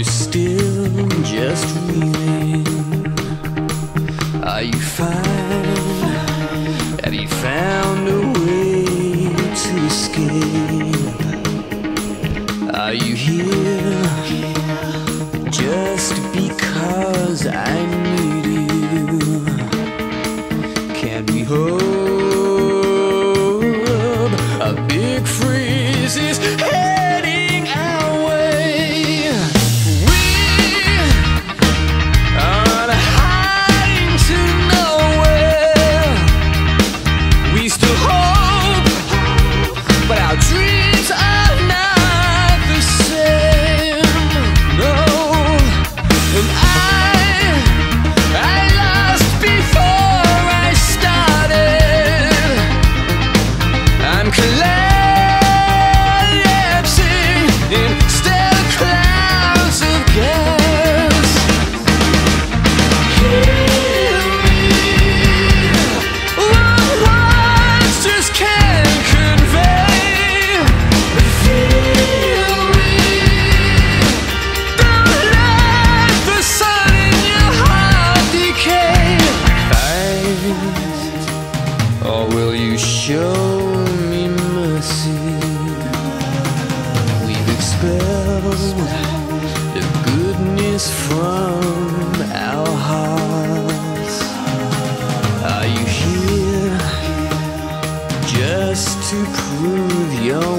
you still just reeling? Are you fine? Have you found a way to escape? Are you here just because I need you? Can we hold a big freeze? is. to prove your